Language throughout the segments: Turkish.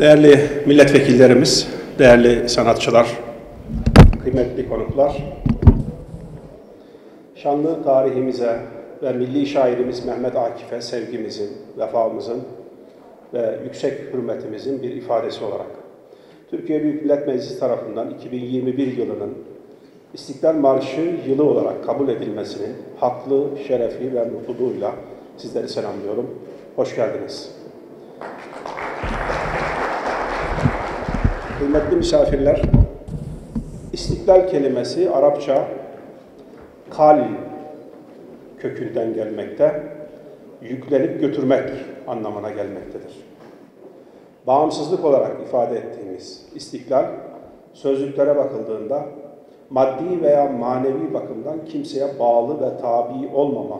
Değerli milletvekillerimiz, değerli sanatçılar, kıymetli konuklar, şanlı tarihimize ve milli şairimiz Mehmet Akif'e sevgimizin, vefamızın ve yüksek hürmetimizin bir ifadesi olarak Türkiye Büyük Millet Meclisi tarafından 2021 yılının İstiklal Marşı yılı olarak kabul edilmesinin haklı, şerefi ve mutluluğuyla sizleri selamlıyorum. Hoş geldiniz. Kıymetli misafirler, İstiklal kelimesi Arapça kal kökünden gelmekte, yüklenip götürmek anlamına gelmektedir. Bağımsızlık olarak ifade ettiğimiz istiklal, sözlüklere bakıldığında maddi veya manevi bakımdan kimseye bağlı ve tabi olmama,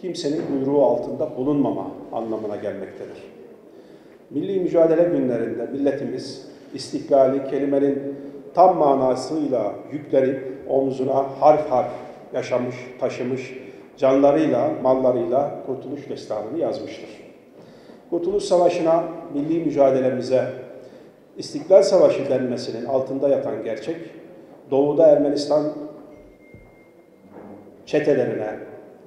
kimsenin buyruğu altında bulunmama anlamına gelmektedir. Milli mücadele günlerinde milletimiz istiklali kelimenin tam manasıyla yüklenip omzuna harf harf yaşamış, taşımış, canlarıyla, mallarıyla Kurtuluş Destanı'nı yazmıştır. Kurtuluş Savaşı'na, milli mücadelemize, İstiklal Savaşı denmesinin altında yatan gerçek, Doğu'da Ermenistan çetelerine,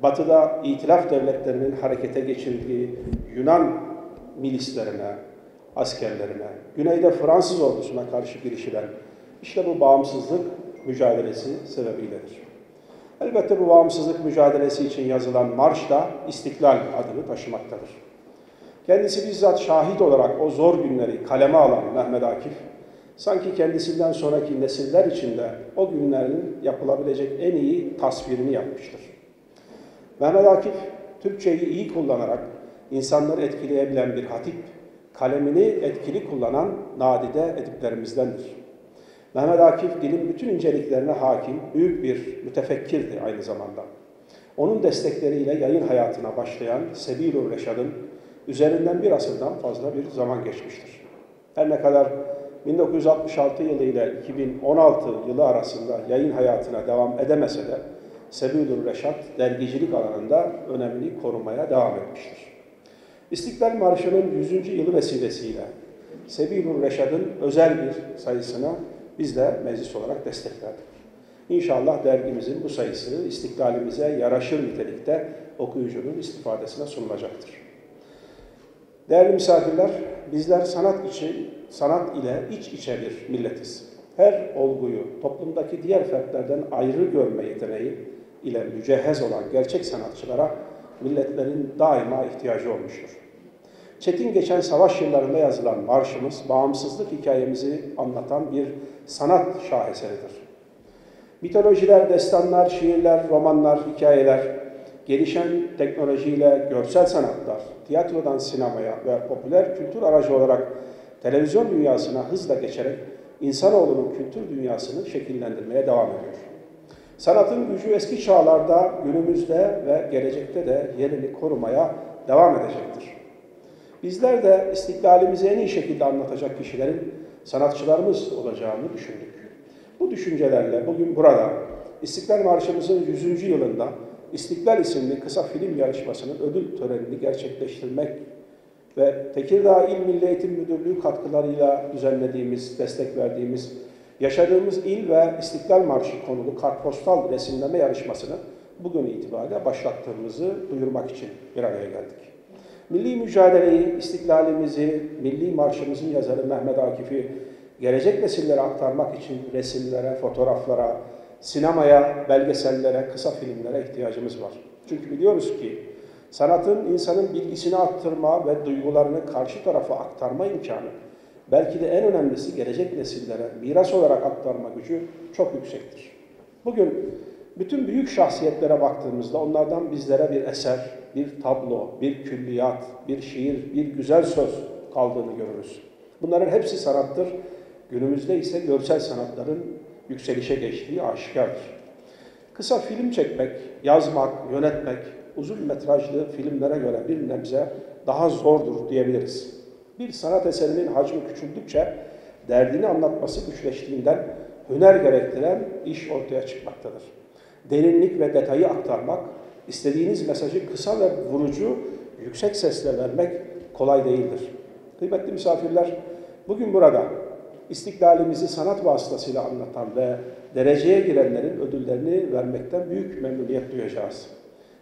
Batı'da itilaf devletlerinin harekete geçirdiği Yunan milislerine, askerlerine, güneyde Fransız ordusuna karşı girişilen işte bu bağımsızlık mücadelesi sebebiyledir. Elbette bu bağımsızlık mücadelesi için yazılan marş da İstiklal adını taşımaktadır. Kendisi bizzat şahit olarak o zor günleri kaleme alan Mehmet Akif, sanki kendisinden sonraki nesiller içinde o günlerin yapılabilecek en iyi tasvirini yapmıştır. Mehmet Akif, Türkçeyi iyi kullanarak insanları etkileyebilen bir hatip, kalemini etkili kullanan nadide ediplerimizdendir. Mehmet Akif dilin bütün inceliklerine hakim, büyük bir mütefekkirdi aynı zamanda. Onun destekleriyle yayın hayatına başlayan Sebilur Reşad'ın üzerinden bir asırdan fazla bir zaman geçmiştir. Her ne kadar 1966 yılı ile 2016 yılı arasında yayın hayatına devam edemese de Sebilur Reşat dergicilik alanında önemini korumaya devam etmiştir. İstiklal Marşı'nın 100. yılı vesilesiyle Sebilur Reşad'ın özel bir sayısına biz de meclis olarak destek verdik. İnşallah dergimizin bu sayısı istiklalimize yaraşır nitelikte okuyucunun istifadesine sunulacaktır. Değerli misafirler, bizler sanat için, sanat ile iç içe bir milletiz. Her olguyu toplumdaki diğer fertlerden ayrı görme yeteneği ile mücehhez olan gerçek sanatçılara milletlerin daima ihtiyacı olmuştur. Çetin geçen savaş yıllarında yazılan marşımız, bağımsızlık hikayemizi anlatan bir sanat şaheseridir. Mitolojiler, destanlar, şiirler, romanlar, hikayeler, gelişen teknolojiyle görsel sanatlar, tiyatrodan sinemaya ve popüler kültür aracı olarak televizyon dünyasına hızla geçerek insanoğlunun kültür dünyasını şekillendirmeye devam ediyor. Sanatın gücü eski çağlarda, günümüzde ve gelecekte de yerini korumaya devam edecektir. Bizler de istiklalimizi en iyi şekilde anlatacak kişilerin sanatçılarımız olacağını düşündük. Bu düşüncelerle bugün burada İstiklal Marşımızın 100. yılında İstiklal isimli kısa film yarışmasının ödül törenini gerçekleştirmek ve Tekirdağ İl Milli Eğitim Müdürlüğü katkılarıyla düzenlediğimiz, destek verdiğimiz, yaşadığımız il ve İstiklal Marşı konulu kartpostal resimleme yarışmasını bugün itibariyle başlattığımızı duyurmak için bir araya geldik. Milli mücadeleyi, istiklalimizi, milli marşımızın yazarı Mehmet Akif'i gelecek nesillere aktarmak için resimlere, fotoğraflara, sinemaya, belgesellere, kısa filmlere ihtiyacımız var. Çünkü biliyoruz ki sanatın insanın bilgisini arttırma ve duygularını karşı tarafa aktarma imkanı belki de en önemlisi gelecek nesillere miras olarak aktarma gücü çok yüksektir. Bugün bütün büyük şahsiyetlere baktığımızda onlardan bizlere bir eser, bir tablo, bir külliyat, bir şiir, bir güzel söz kaldığını görürüz. Bunların hepsi sanattır. Günümüzde ise görsel sanatların yükselişe geçtiği aşikardır. Kısa film çekmek, yazmak, yönetmek uzun metrajlı filmlere göre bir nebze daha zordur diyebiliriz. Bir sanat eserinin hacmi küçüldükçe derdini anlatması güçleştiğinden hüner gerektiren iş ortaya çıkmaktadır. Derinlik ve detayı aktarmak istediğiniz mesajı kısa ve vurucu, yüksek sesle vermek kolay değildir. Kıymetli misafirler, Bugün burada istiklalimizi sanat vasıtasıyla anlatan ve dereceye girenlerin ödüllerini vermekten büyük memnuniyet duyacağız.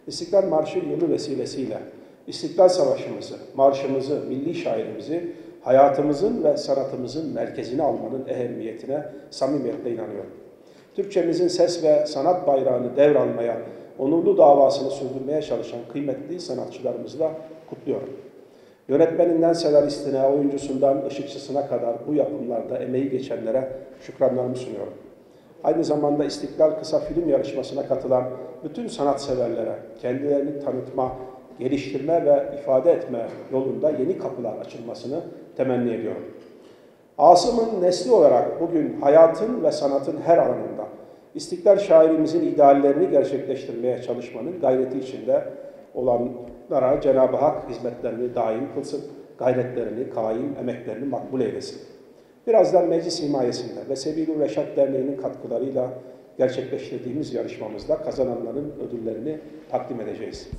İstiklal Marşı yılı vesilesiyle İstiklal Savaşımızı, marşımızı, milli şairimizi hayatımızın ve sanatımızın merkezine almanın ehemmiyetine samimiyetle inanıyorum. Türkçemizin ses ve sanat bayrağını devralmaya, onurlu davasını sürdürmeye çalışan kıymetli sanatçılarımızı da kutluyorum. Yönetmeninden senaristine, oyuncusundan ışıkçısına kadar bu yapımlarda emeği geçenlere şükranlarımı sunuyorum. Aynı zamanda İstiklal Kısa Film Yarışması'na katılan bütün sanatseverlere kendilerini tanıtma, geliştirme ve ifade etme yolunda yeni kapılar açılmasını temenni ediyorum. Asım'ın nesli olarak bugün hayatın ve sanatın her alanında İstiklal şairimizin ideallerini gerçekleştirmeye çalışmanın gayreti içinde olanlara Cenab-ı Hak hizmetlerini daim kılsın, gayretlerini, kaim, emeklerini makbul eylesin. Birazdan meclis himayesinde ve Sebilü Reşat Derneği'nin katkılarıyla gerçekleştirdiğimiz yarışmamızda kazananların ödüllerini takdim edeceğiz.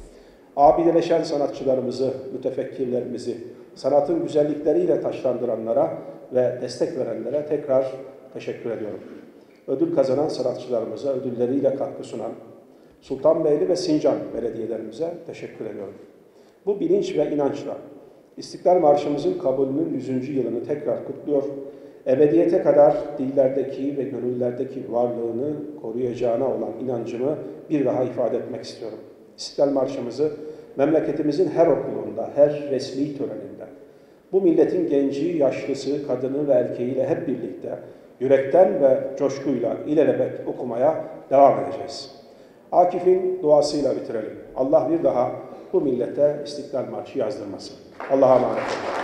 Abileşen sanatçılarımızı, mütefekkirlerimizi, sanatın güzellikleriyle taşlandıranlara ve destek verenlere tekrar teşekkür ediyorum. Ödül kazanan sanatçılarımıza ödülleriyle katkı sunan Sultanbeyli ve Sincan belediyelerimize teşekkür ediyorum. Bu bilinç ve inançla İstiklal Marşımızın kabulünün 100. yılını tekrar kutluyor. Ebediyete kadar dillerdeki ve gönüllerdeki varlığını koruyacağına olan inancımı bir daha ifade etmek istiyorum. İstiklal Marşımızı memleketimizin her okulunda, her resmi töreninde, bu milletin genci, yaşlısı, kadını ve erkeğiyle hep birlikte yürekten ve coşkuyla ilelebet okumaya devam edeceğiz. Akif'in duasıyla bitirelim. Allah bir daha bu millete İstiklal Marşı yazdırmasın. Allah'a emanet olun.